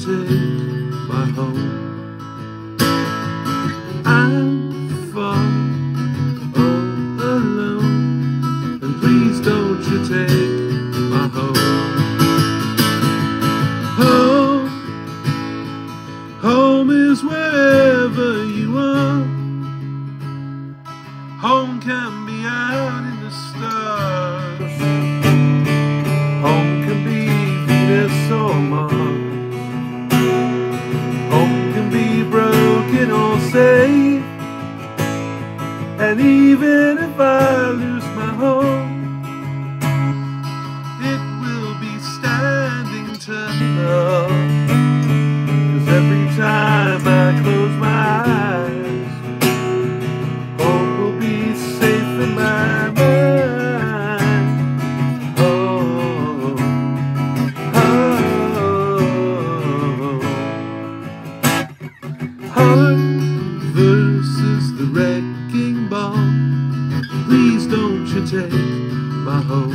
to take my home. I'm far all alone, and please don't you take my home. Home, home is wherever you are. Home can be out in the stars. even if I lose my home. my hope.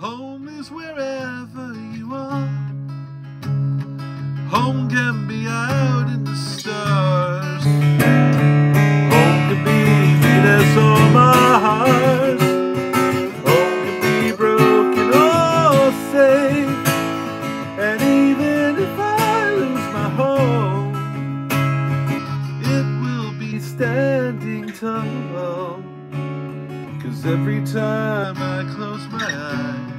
Home is wherever you are. Home can be out in the stars. Home can be Venus or Mars. Home can be broken or safe. And even if I lose my home, it will be standing tall. Cause every time I close my eyes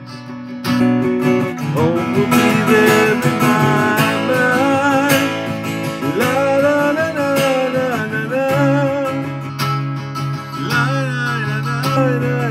da da